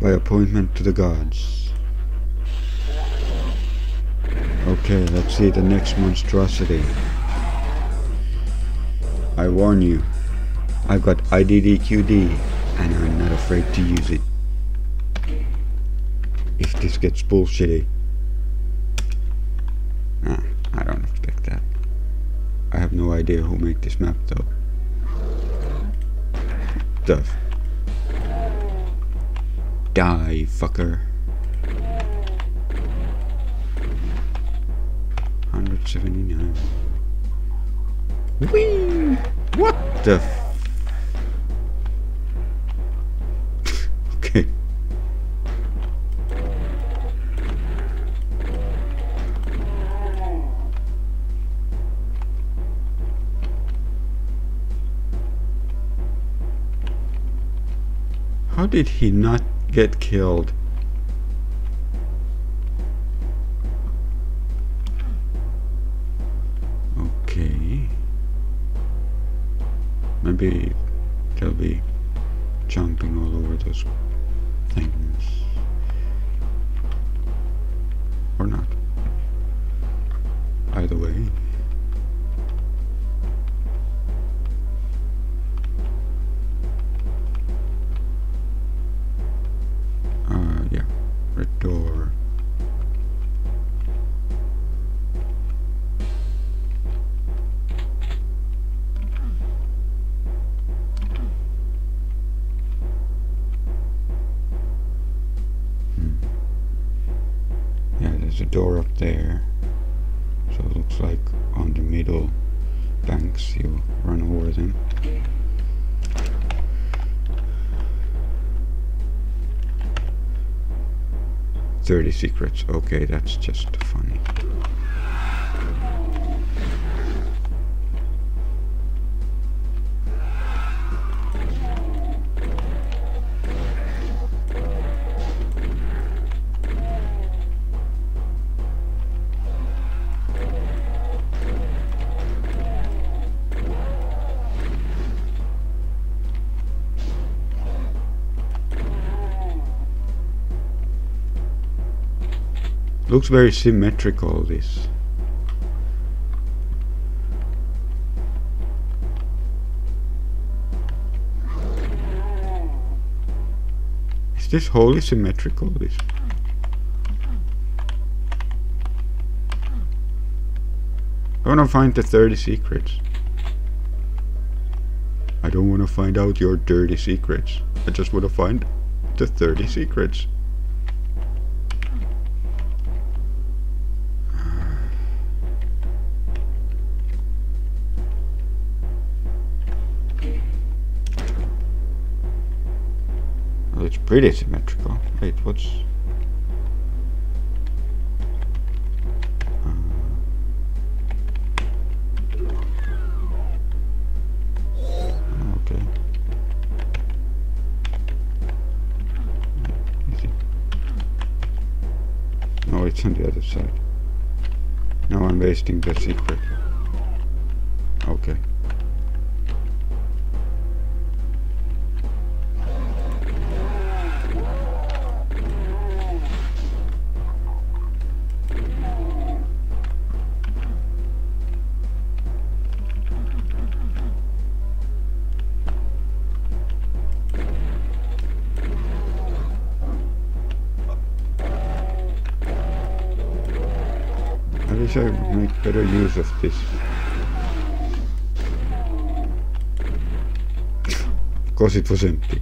by appointment to the gods. Okay, let's see the next monstrosity. I warn you, I've got IDDQD and I'm not afraid to use it. If this gets bullshitty. Ah, I don't expect that. I have no idea who made this map though. Duff. Die, fucker. 179. Whee! What the Okay. How did he not get killed? Okay. Maybe they'll be jumping all over those 30 secrets. Okay, that's just fun. Looks very symmetrical, this. Is this wholly symmetrical, this? I wanna find the 30 secrets. I don't wanna find out your dirty secrets. I just wanna find the 30 secrets. Pretty symmetrical. Wait, what's... Uh. No, on the other side. Now I'm wasting the secret. Wish I would make better use of this. Because it was empty.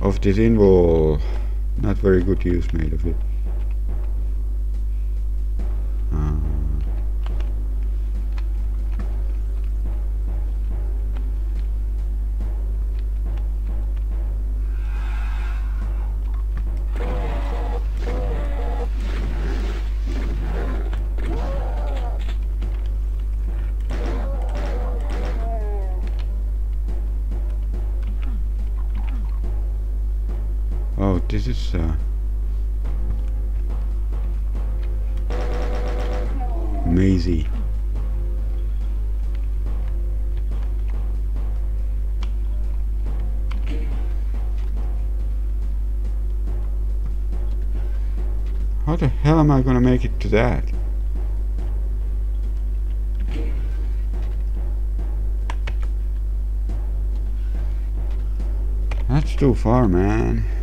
Of this invul, not very good use made of it. Am I gonna make it to that? That's too far, man.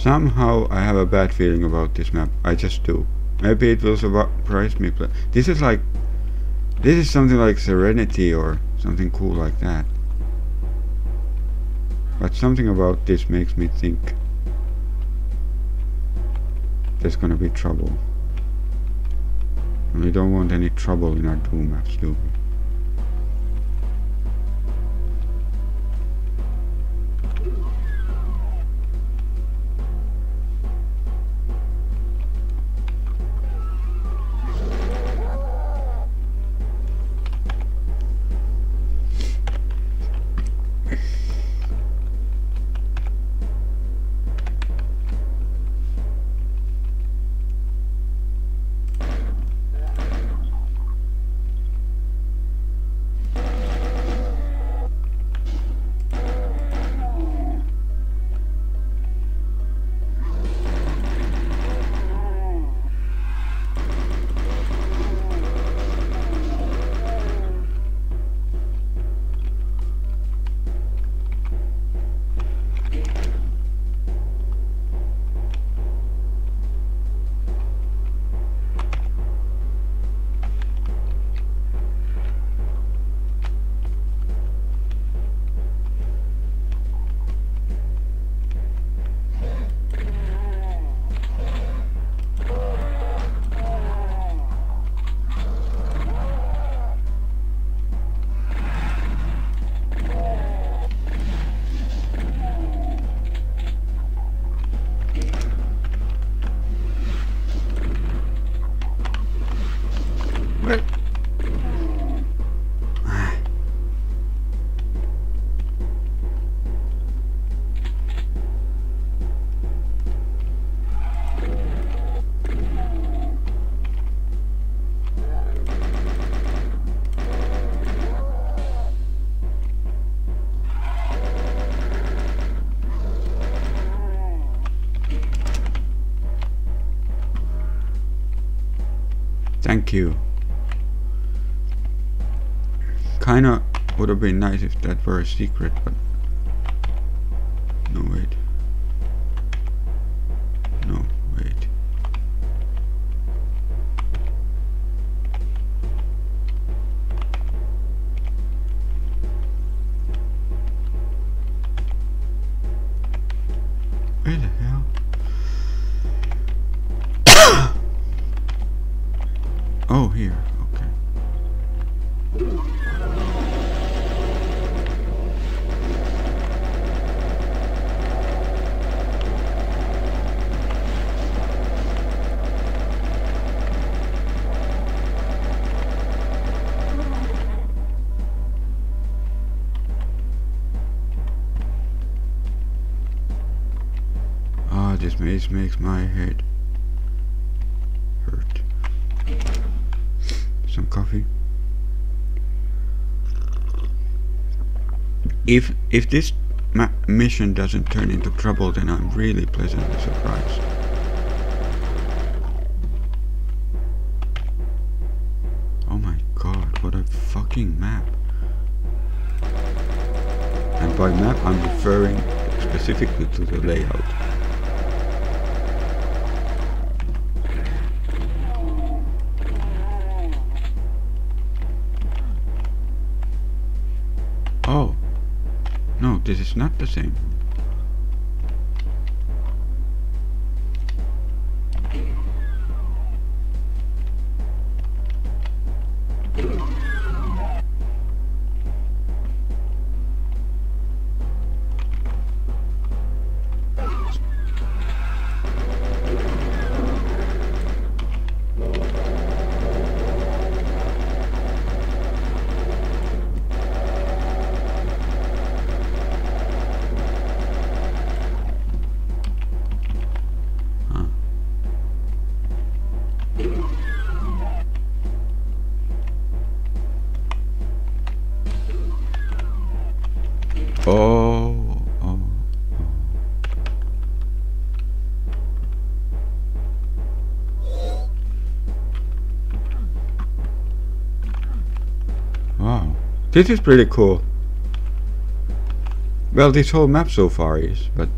Somehow I have a bad feeling about this map. I just do. Maybe it will surprise me. This is like, this is something like Serenity or something cool like that. But something about this makes me think there's gonna be trouble. And we don't want any trouble in our Doom maps, do we? Kinda would have been nice if that were a secret, but makes my head hurt. Some coffee. If if this mission doesn't turn into trouble, then I'm really pleasantly surprised. Oh my god, what a fucking map. And by map, I'm referring specifically to the layout. Is not the same. This is pretty cool. Well, this whole map so far is, but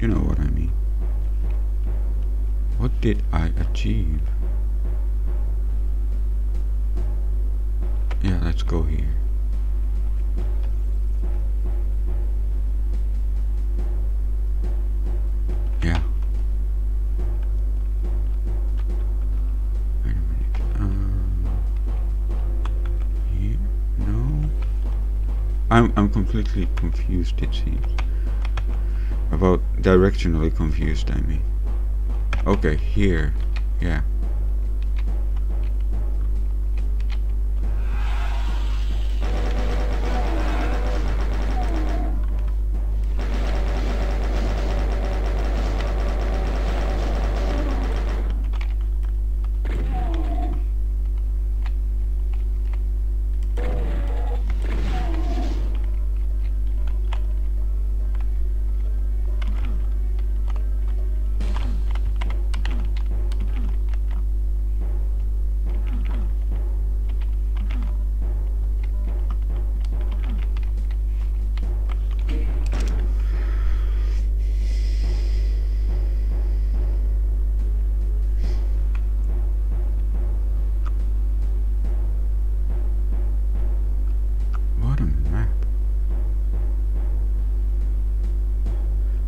you know what I mean. What did I achieve? Yeah, let's go here. I'm I'm completely confused. It seems. About directionally confused. I mean. Okay, here. Yeah.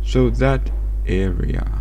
So that area.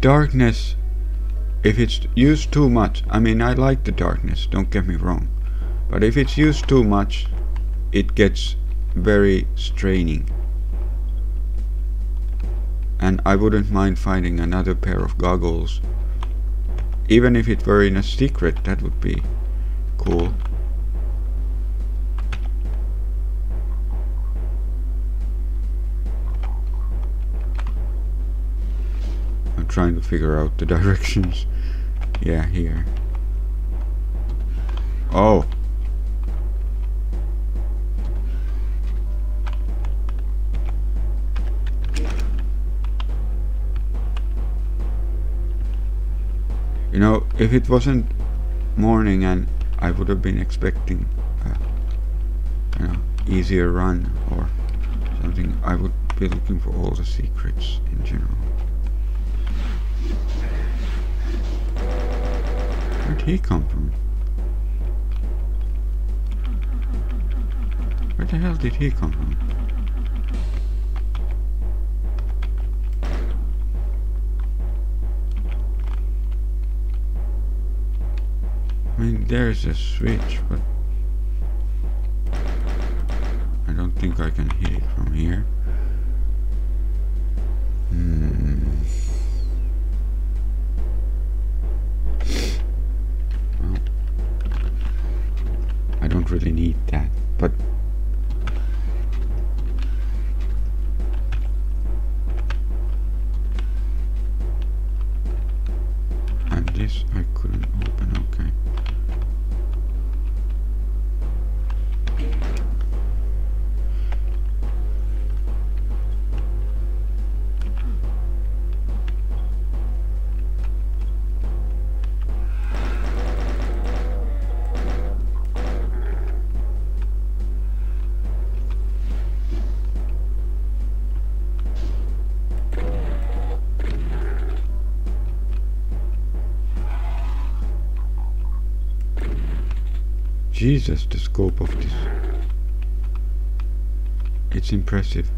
Darkness, if it's used too much, I mean, I like the darkness, don't get me wrong. But if it's used too much, it gets very straining. And I wouldn't mind finding another pair of goggles. Even if it were in a secret, that would be cool. Trying to figure out the directions. Yeah, here. Oh. You know, if it wasn't morning and I would have been expecting a you know, easier run or something, I would be looking for all the secrets in general. Where'd he come from? Where the hell did he come from? I mean, there's a switch, but I don't think I can hit it from here. Hmm. Jesus, the scope of this. It's impressive.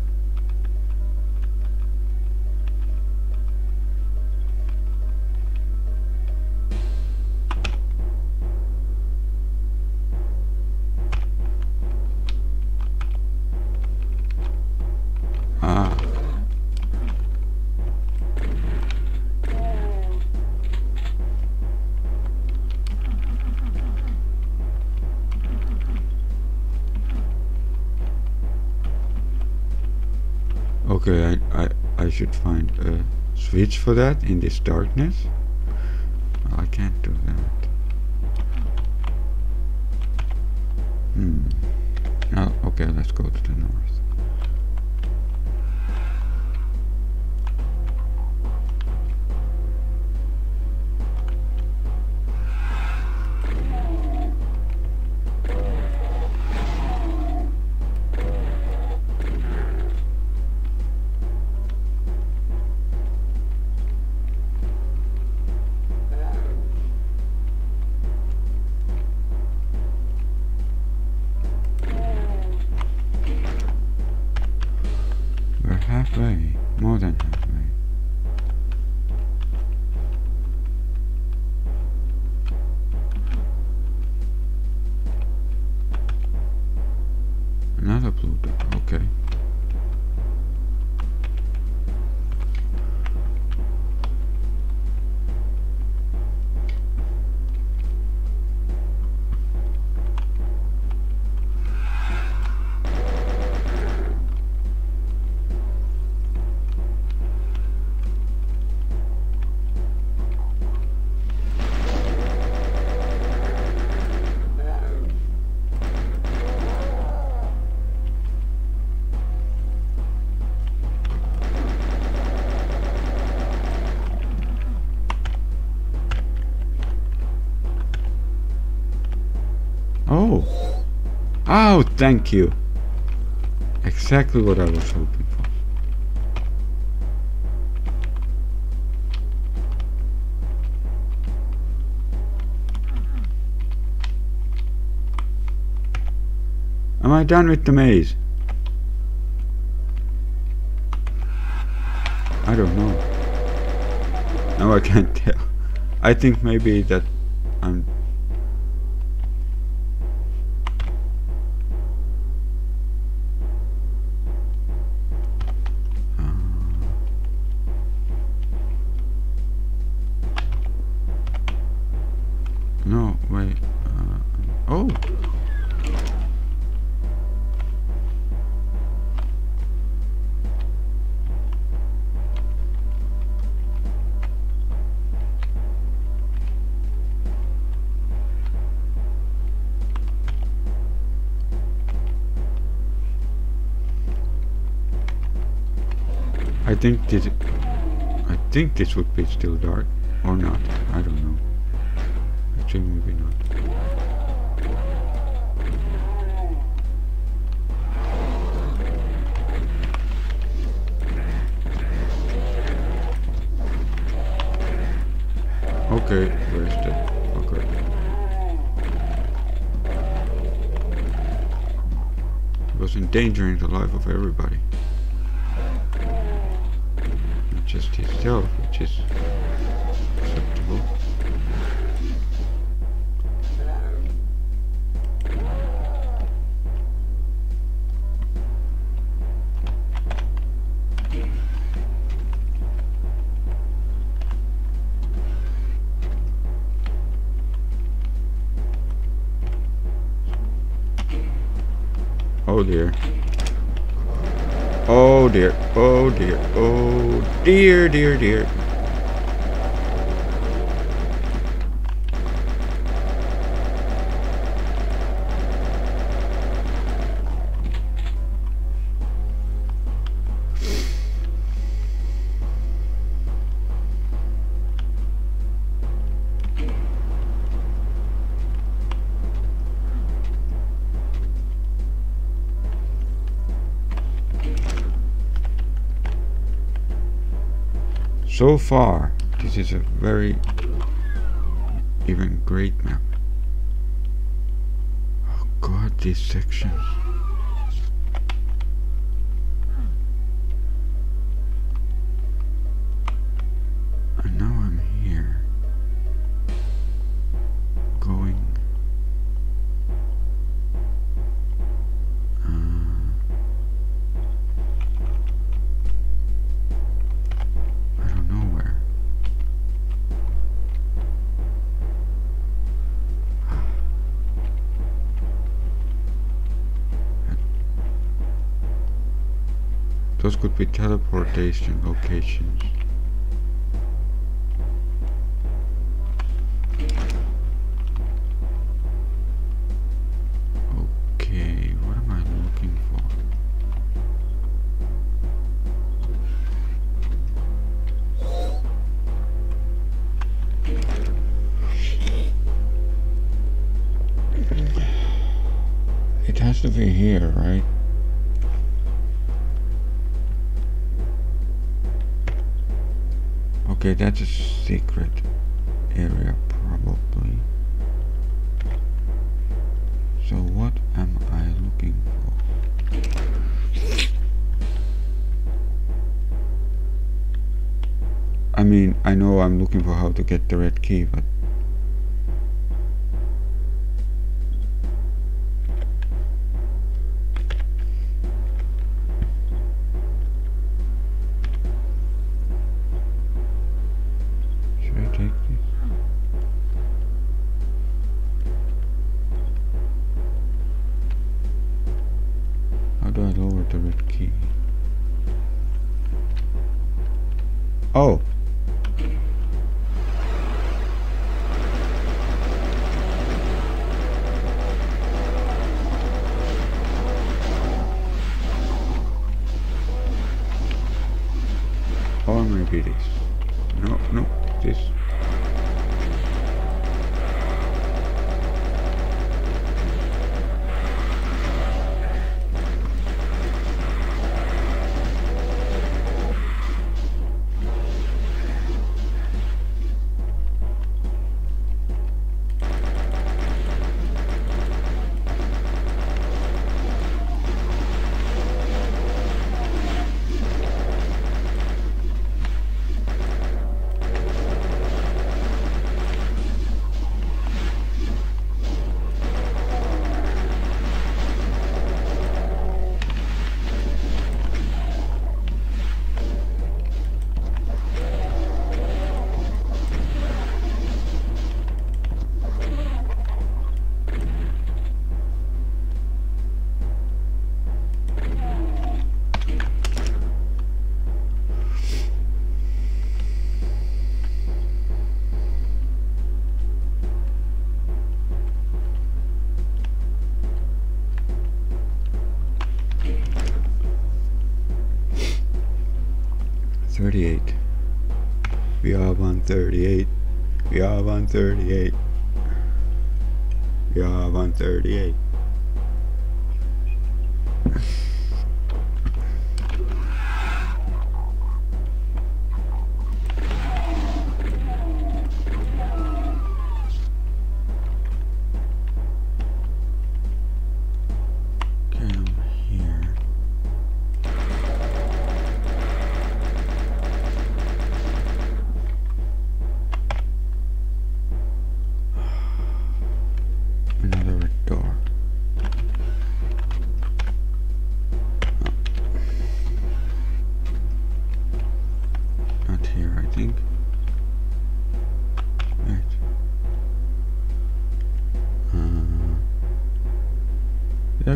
Okay, I, I, I should find a switch for that in this darkness. I can't do that. Hmm. Oh, okay, let's go to the north. Oh, thank you! Exactly what I was hoping for. Am I done with the maze? I don't know. No, I can't tell. I think maybe that I'm think this I think this would be still dark or not. I don't know. Actually maybe not. Okay, where's fucker? He was endangering the life of everybody just himself, which dear, dear, dear. So far, this is a very even great map. Oh god, these sections. Could be teleportation locations. That's a secret area, probably. So what am I looking for? I mean, I know I'm looking for how to get the red key, but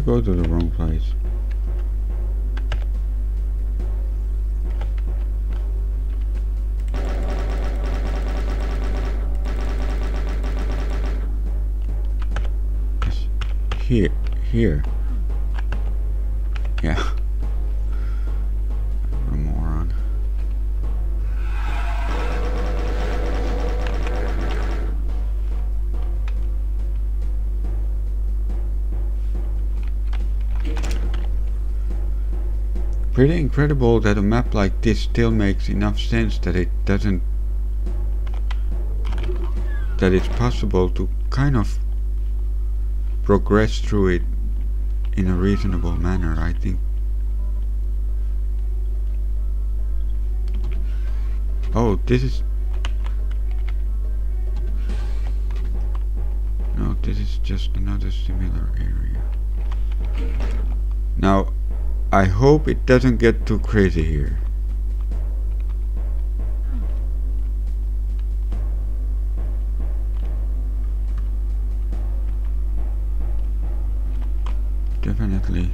go to the wrong place? Here. Here. Incredible that a map like this still makes enough sense that it doesn't that it's possible to kind of progress through it in a reasonable manner, I think. Oh, this is... No, this is just another similar area. Now, I hope it doesn't get too crazy here. Definitely.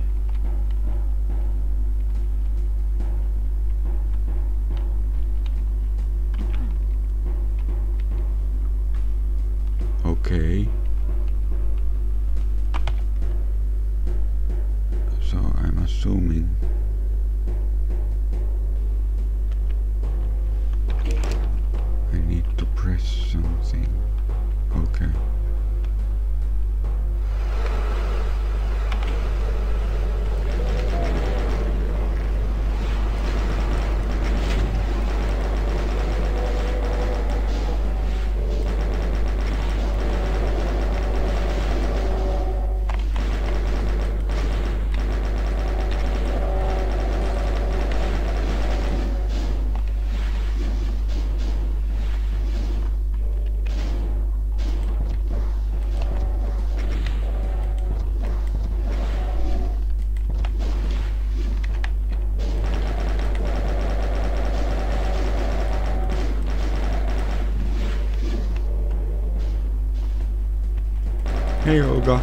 Hey, Olga.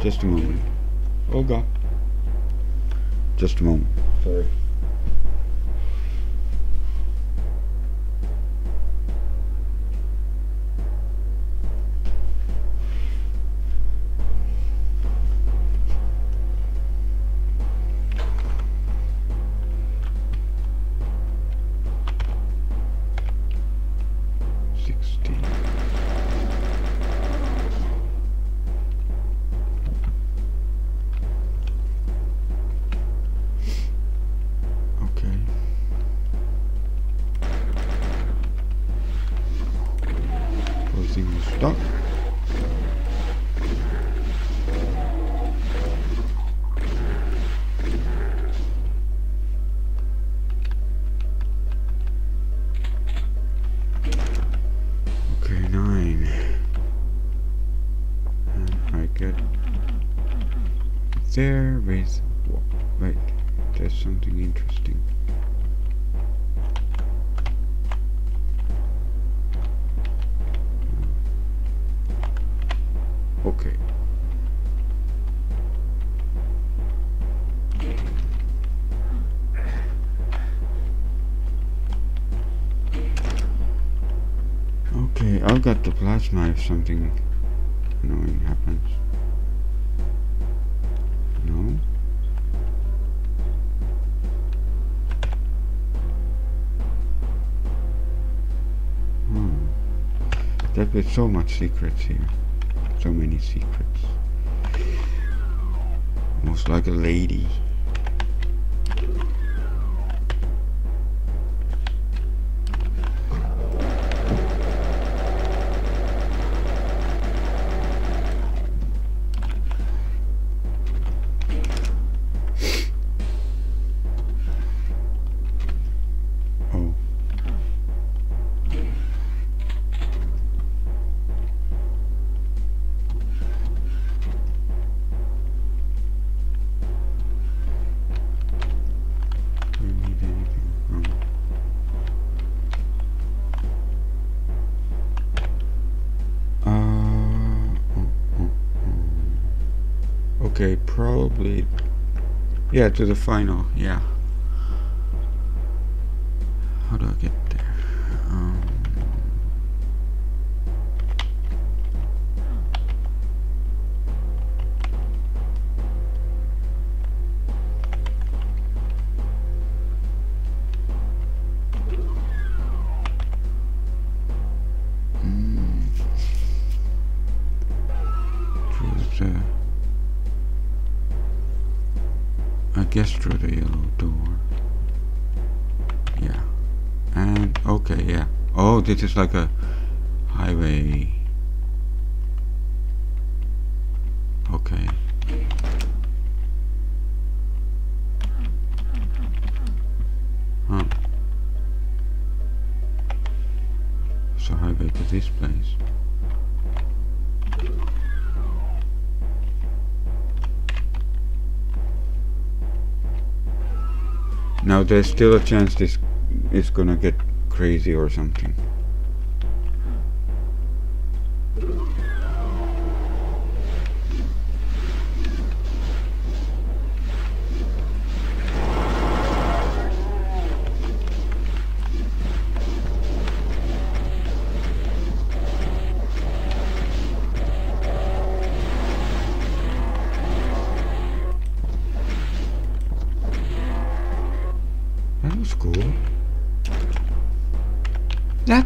Just a moment. Olga. Just a moment. There with wait, there's something interesting. Okay. Okay, I've got the plasma if something annoying happens. There's so much secrets here. So many secrets. Almost like a lady. Yeah, to the final. Yeah. Guess through the yellow door. Yeah. And okay, yeah. Oh, this is like a highway. There's still a chance this is gonna get crazy or something.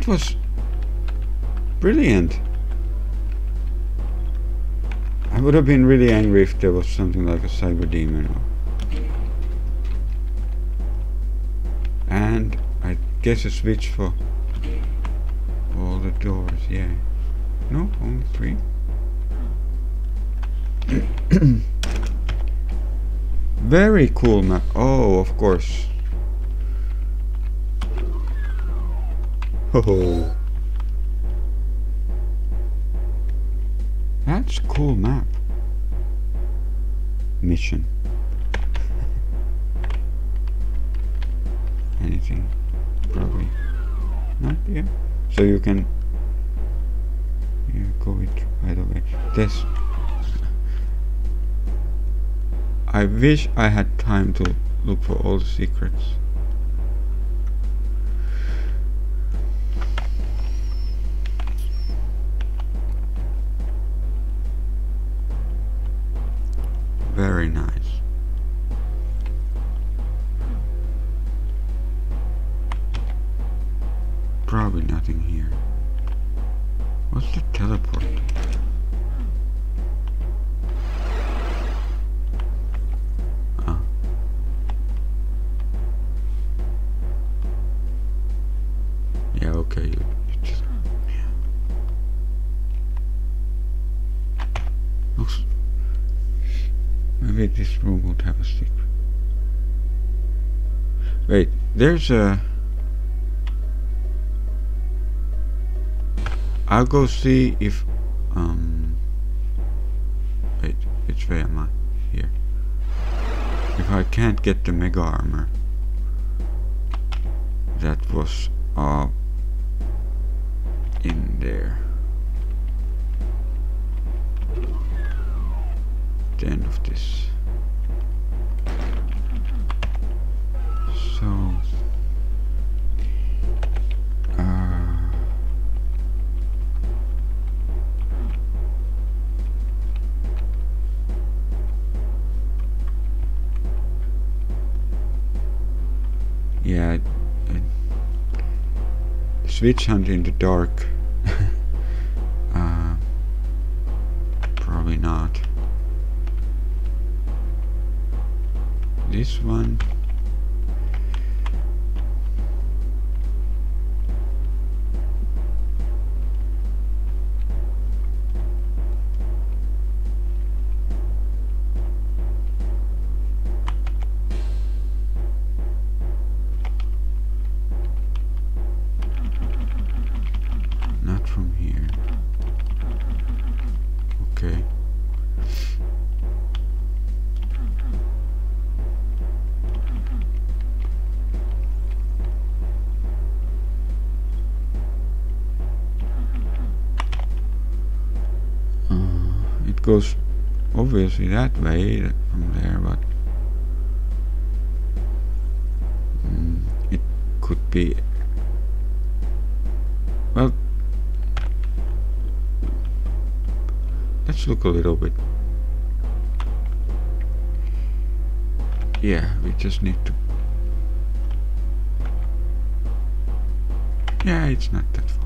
Was brilliant. I would have been really angry if there was something like a Cyberdemon. And I guess a switch for all the doors, yeah. No, only three. Very cool map. Oh, of course. Oh. That's cool map. Mission. Anything? Probably. Not yeah. So you can yeah, go it right away. This I wish I had time to look for all the secrets. Maybe this room would have a secret. Wait, there's a... I'll go see if... Um... Wait, which way am I? Here. If I can't get the mega armor. That was... Uh... In there. The end of this. So, uh, yeah, uh, switch hunt in the dark this one. Goes obviously that way from there, but mm, it could be. Well, let's look a little bit. Yeah, we just need to. Yeah, it's not that far.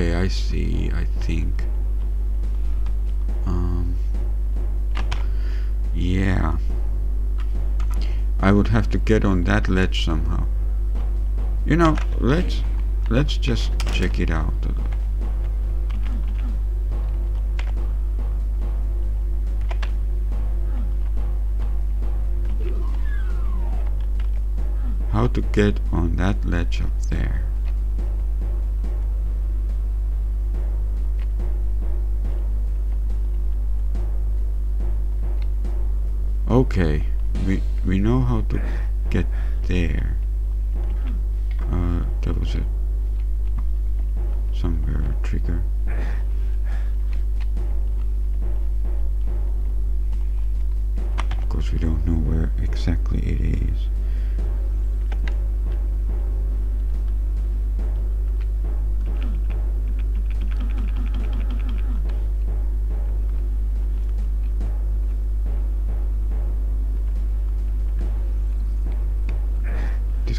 Okay, I see, I think. Um, yeah. I would have to get on that ledge somehow. You know, let's let's just check it out. How to get on that ledge up there? Okay, we we know how to get there.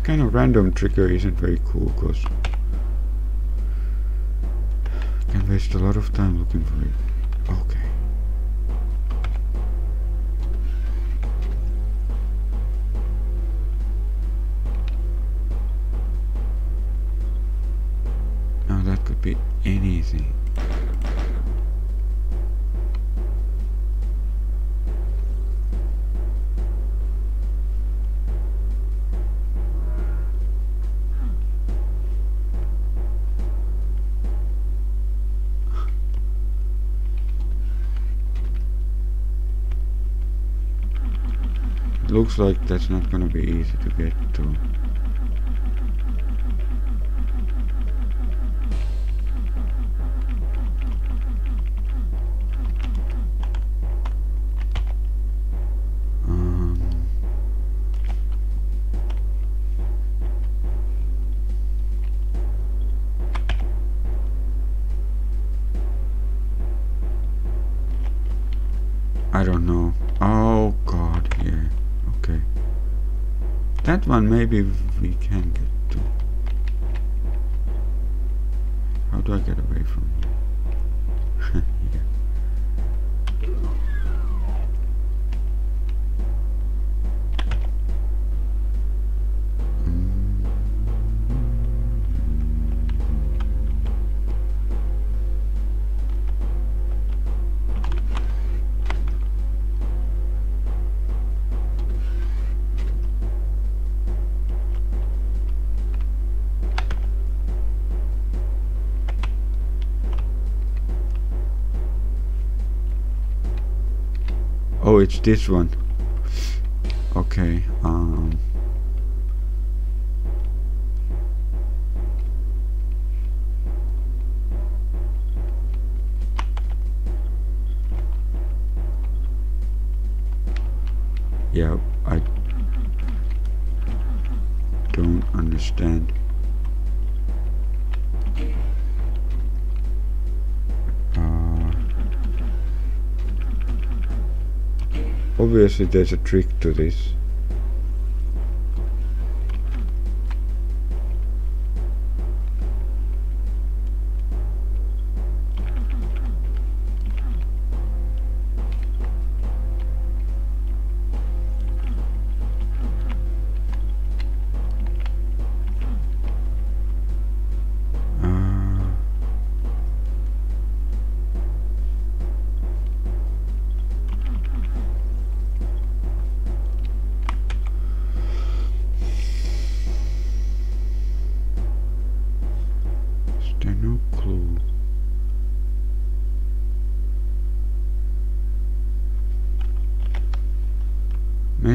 This kind of random trigger isn't very cool because can waste a lot of time looking for it. Okay. Looks like that's not gonna be easy to get to. One maybe we can get to. How do I get away from here? This one. Okay, um... there's a trick to this.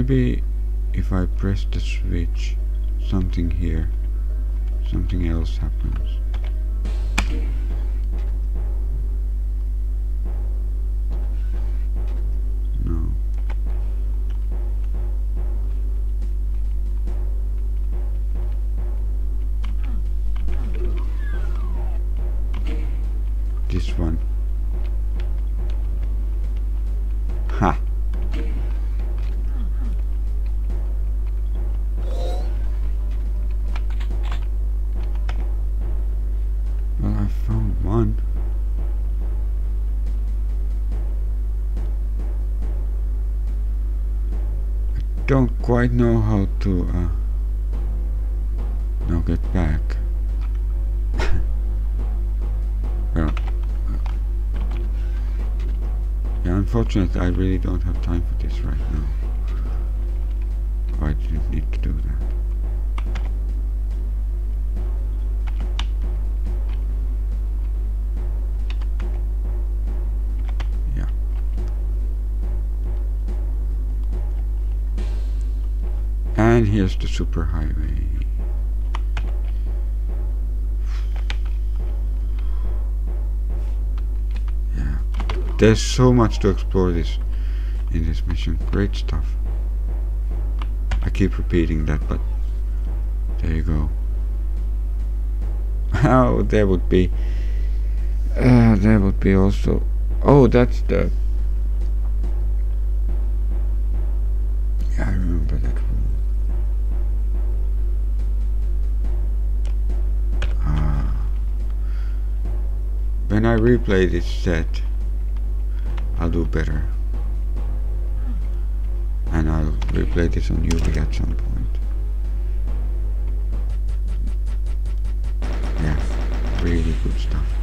Maybe if I press the switch, something here, something else happens. Quite know how to uh, now get back. well, uh, yeah, unfortunately, I really don't have time for this right now. I didn't need to do that. And here's the superhighway. Yeah. There's so much to explore this in this mission. Great stuff. I keep repeating that, but there you go. Oh, there would be. Uh, there would be also. Oh, that's the. When I replay this set, I'll do better. And I'll replay this on UV at some point. Yeah, really good stuff.